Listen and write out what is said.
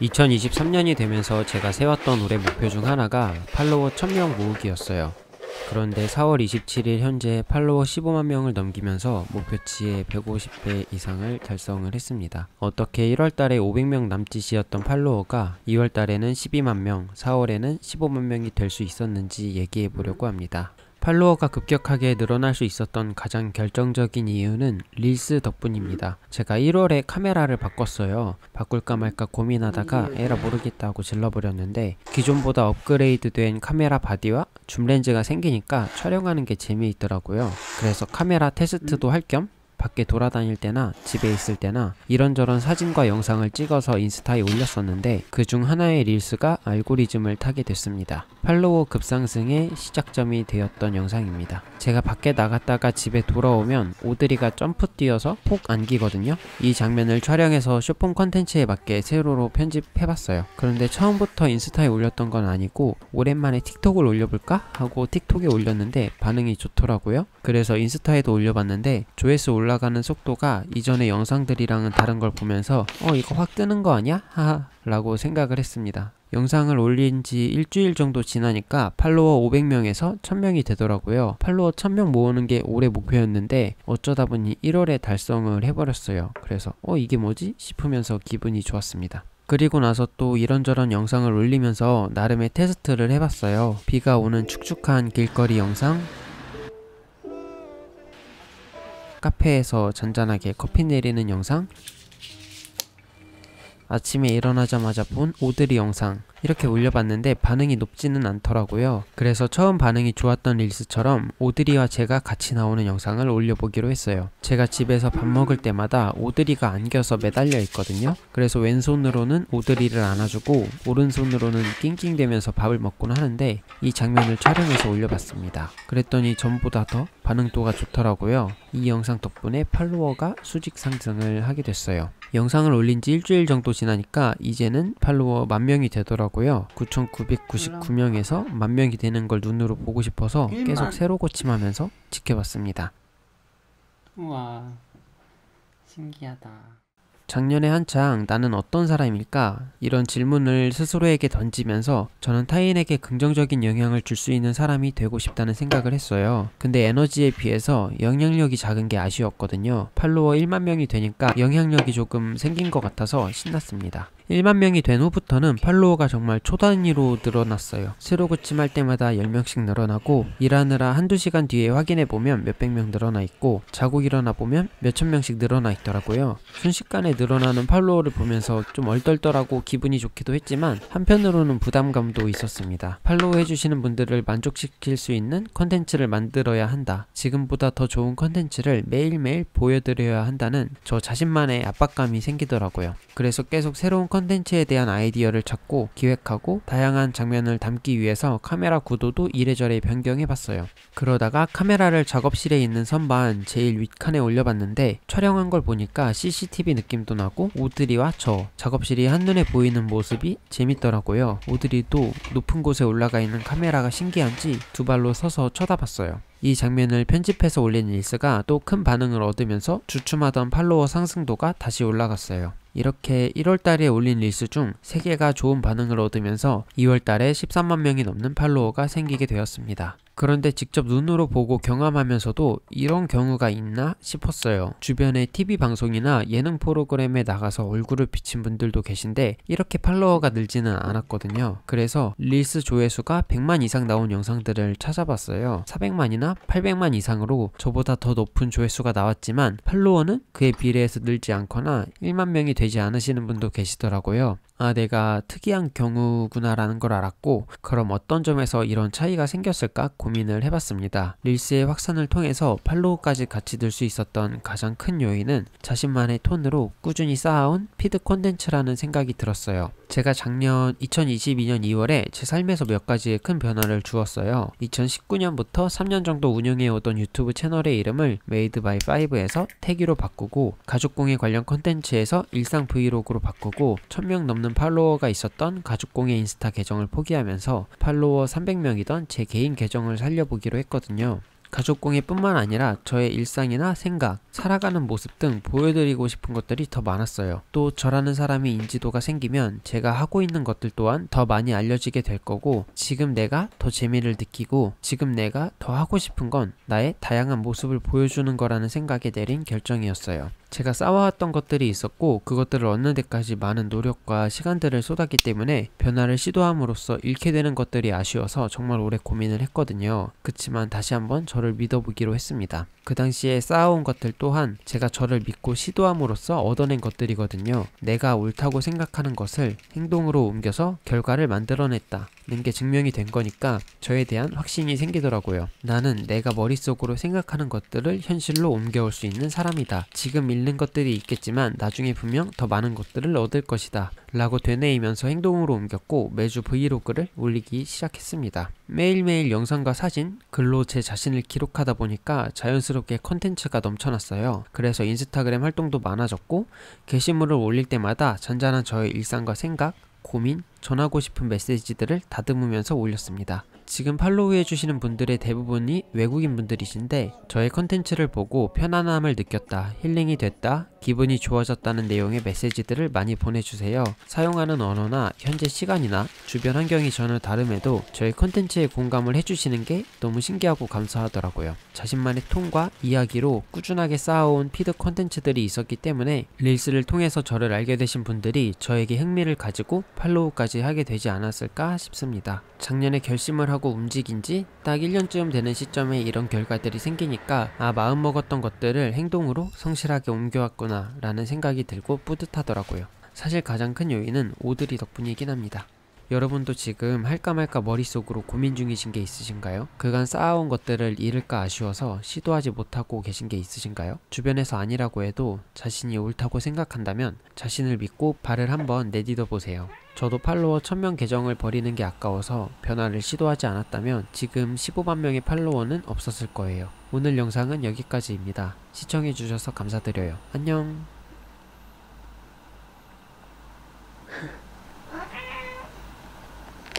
2023년이 되면서 제가 세웠던 올해 목표 중 하나가 팔로워 1000명 모으기였어요. 그런데 4월 27일 현재 팔로워 15만 명을 넘기면서 목표치의 150배 이상을 달성을 했습니다. 어떻게 1월 달에 500명 남짓이었던 팔로워가 2월 달에는 12만 명, 4월에는 15만 명이 될 수 있었는지 얘기해 보려고 합니다. 팔로워가 급격하게 늘어날 수 있었던 가장 결정적인 이유는 릴스 덕분입니다. 제가 1월에 카메라를 바꿨어요. 바꿀까 말까 고민하다가 에라 모르겠다 고 질러버렸는데 기존보다 업그레이드된 카메라 바디와 줌 렌즈가 생기니까 촬영하는 게 재미있더라고요. 그래서 카메라 테스트도 할 겸 밖에 돌아다닐 때나 집에 있을 때나 이런저런 사진과 영상을 찍어서 인스타에 올렸었는데 그 중 하나의 릴스가 알고리즘을 타게 됐습니다. 팔로워 급상승의 시작점이 되었던 영상입니다. 제가 밖에 나갔다가 집에 돌아오면 오드리가 점프 뛰어서 폭 안기거든요. 이 장면을 촬영해서 숏폼 컨텐츠에 맞게 세로로 편집해봤어요. 그런데 처음부터 인스타에 올렸던 건 아니고 오랜만에 틱톡을 올려볼까? 하고 틱톡에 올렸는데 반응이 좋더라고요. 그래서 인스타에도 올려봤는데 조회수 올라 가는 속도가 이전의 영상들이랑은 다른 걸 보면서 어 이거 확 뜨는 거 아니야? 하하 라고 생각을 했습니다. 영상을 올린 지 일주일 정도 지나니까 팔로워 500명에서 1000명이 되더라고요. 팔로워 1000명 모으는 게 올해 목표였는데 어쩌다 보니 1월에 달성을 해버렸어요. 그래서 어 이게 뭐지? 싶으면서 기분이 좋았습니다. 그리고 나서 또 이런저런 영상을 올리면서 나름의 테스트를 해봤어요. 비가 오는 축축한 길거리 영상, 카페에서 잔잔하게 커피 내리는 영상, 아침에 일어나자마자 본 오드리 영상 이렇게 올려봤는데 반응이 높지는 않더라고요. 그래서 처음 반응이 좋았던 릴스처럼 오드리와 제가 같이 나오는 영상을 올려보기로 했어요. 제가 집에서 밥 먹을 때마다 오드리가 안겨서 매달려 있거든요. 그래서 왼손으로는 오드리를 안아주고 오른손으로는 낑낑대면서 밥을 먹곤 하는데 이 장면을 촬영해서 올려봤습니다. 그랬더니 전보다 더 반응도가 좋더라고요. 이 영상 덕분에 팔로워가 수직 상승을 하게 됐어요. 영상을 올린 지 일주일 정도 지나니까 이제는 팔로워 만 명이 되더라고요. 9,999명에서 만 명이 되는 걸 눈으로 보고 싶어서 계속 새로 고침하면서 지켜봤습니다. 우와 신기하다 작년에 한창 나는 어떤 사람일까? 이런 질문을 스스로에게 던지면서 저는 타인에게 긍정적인 영향을 줄 수 있는 사람이 되고 싶다는 생각을 했어요. 근데 에너지에 비해서 영향력이 작은 게 아쉬웠거든요. 팔로워 1만 명이 되니까 영향력이 조금 생긴 것 같아서 신났습니다. 1만 명이 된 후부터는 팔로워가 정말 초단위로 늘어났어요. 새로 고침할 때마다 10명씩 늘어나고 일하느라 한두 시간 뒤에 확인해 보면 몇백 명 늘어나 있고 자고 일어나 보면 몇천 명씩 늘어나 있더라고요. 순식간에 늘어나는 팔로워를 보면서 좀 얼떨떨하고 기분이 좋기도 했지만 한편으로는 부담감도 있었습니다. 팔로우 해주시는 분들을 만족시킬 수 있는 컨텐츠를 만들어야 한다. 지금보다 더 좋은 컨텐츠를 매일매일 보여드려야 한다는 저 자신만의 압박감이 생기더라고요. 그래서 계속 새로운 컨텐츠에 대한 아이디어를 찾고 기획하고 다양한 장면을 담기 위해서 카메라 구도도 이래저래 변경해 봤어요. 그러다가 카메라를 작업실에 있는 선반 제일 윗칸에 올려봤는데 촬영한 걸 보니까 CCTV 느낌도 나고 오드리와 저 작업실이 한눈에 보이는 모습이 재밌더라고요. 오드리도 높은 곳에 올라가 있는 카메라가 신기한지 두 발로 서서 쳐다봤어요. 이 장면을 편집해서 올린 릴스가 또 큰 반응을 얻으면서 주춤하던 팔로워 상승도가 다시 올라갔어요. 이렇게 1월달에 올린 릴스 중 3개가 좋은 반응을 얻으면서 2월달에 13만 명이 넘는 팔로워가 생기게 되었습니다. 그런데 직접 눈으로 보고 경험하면서도 이런 경우가 있나 싶었어요. 주변에 TV 방송이나 예능 프로그램에 나가서 얼굴을 비친 분들도 계신데 이렇게 팔로워가 늘지는 않았거든요. 그래서 릴스 조회수가 100만 이상 나온 영상들을 찾아봤어요. 400만이나 800만 이상으로 저보다 더 높은 조회수가 나왔지만 팔로워는 그에 비례해서 늘지 않거나 1만 명이 되지 않으시는 분도 계시더라고요. 아, 내가 특이한 경우구나라는 걸 알았고, 그럼 어떤 점에서 이런 차이가 생겼을까 고민을 해봤습니다. 릴스의 확산을 통해서 팔로우까지 같이 늘 수 있었던 가장 큰 요인은 자신만의 톤으로 꾸준히 쌓아온 피드 콘텐츠라는 생각이 들었어요. 제가 작년 2022년 2월에 제 삶에서 몇 가지의 큰 변화를 주었어요. 2019년부터 3년 정도 운영해오던 유튜브 채널의 이름을 Made by 5에서 태기로 바꾸고 가죽공예 관련 콘텐츠에서 일상 브이로그로 바꾸고 1000명 넘는 팔로워가 있었던 가죽공예 인스타 계정을 포기하면서 팔로워 300명이던 제 개인 계정을 살려보기로 했거든요. 가족공예뿐만 아니라 저의 일상이나 생각, 살아가는 모습 등 보여드리고 싶은 것들이 더 많았어요. 또 저라는 사람이 인지도가 생기면 제가 하고 있는 것들 또한 더 많이 알려지게 될 거고 지금 내가 더 재미를 느끼고 지금 내가 더 하고 싶은 건 나의 다양한 모습을 보여주는 거라는 생각에 내린 결정이었어요. 제가 쌓아왔던 것들이 있었고 그것들을 얻는 데까지 많은 노력과 시간들을 쏟았기 때문에 변화를 시도함으로써 잃게 되는 것들이 아쉬워서 정말 오래 고민을 했거든요. 그치만 다시 한번 저를 믿어보기로 했습니다. 그 당시에 쌓아온 것들 또한 제가 저를 믿고 시도함으로써 얻어낸 것들이거든요. 내가 옳다고 생각하는 것을 행동으로 옮겨서 결과를 만들어냈다. 는게 증명이 된 거니까 저에 대한 확신이 생기더라고요. 나는 내가 머릿속으로 생각하는 것들을 현실로 옮겨올 수 있는 사람이다. 지금 잃는 것들이 있겠지만 나중에 분명 더 많은 것들을 얻을 것이다. 라고 되뇌이면서 행동으로 옮겼고 매주 브이로그를 올리기 시작했습니다. 매일매일 영상과 사진, 글로 제 자신을 기록하다 보니까 자연스럽게 컨텐츠가 넘쳐났어요. 그래서 인스타그램 활동도 많아졌고 게시물을 올릴 때마다 잔잔한 저의 일상과 생각, 고민, 전하고 싶은 메시지들을 다듬으면서 올렸습니다. 지금 팔로우 해 주시는 분들의 대부분이 외국인 분들이신데 저의 컨텐츠를 보고 편안함을 느꼈다, 힐링이 됐다, 기분이 좋아졌다는 내용의 메시지들을 많이 보내주세요. 사용하는 언어나 현재 시간이나 주변 환경이 전혀 다름에도 저의 컨텐츠에 공감을 해주시는 게 너무 신기하고 감사하더라고요. 자신만의 톤과 이야기로 꾸준하게 쌓아온 피드 컨텐츠들이 있었기 때문에 릴스를 통해서 저를 알게 되신 분들이 저에게 흥미를 가지고 팔로우까지 하게 되지 않았을까 싶습니다. 작년에 결심을 하고 움직인 지 딱 1년쯤 되는 시점에 이런 결과들이 생기니까 아 마음먹었던 것들을 행동으로 성실하게 옮겨왔구나 라는 생각이 들고 뿌듯하더라고요. 사실 가장 큰 요인은 오드리 덕분이긴 합니다. 여러분도 지금 할까 말까 머릿속으로 고민 중이신 게 있으신가요? 그간 쌓아온 것들을 잃을까 아쉬워서 시도하지 못하고 계신 게 있으신가요? 주변에서 아니라고 해도 자신이 옳다고 생각한다면 자신을 믿고 발을 한번 내디뎌 보세요. 저도 팔로워 1000명 계정을 버리는 게 아까워서 변화를 시도하지 않았다면 지금 15만 명의 팔로워는 없었을 거예요. 오늘 영상은 여기까지입니다. 시청해주셔서 감사드려요. 안녕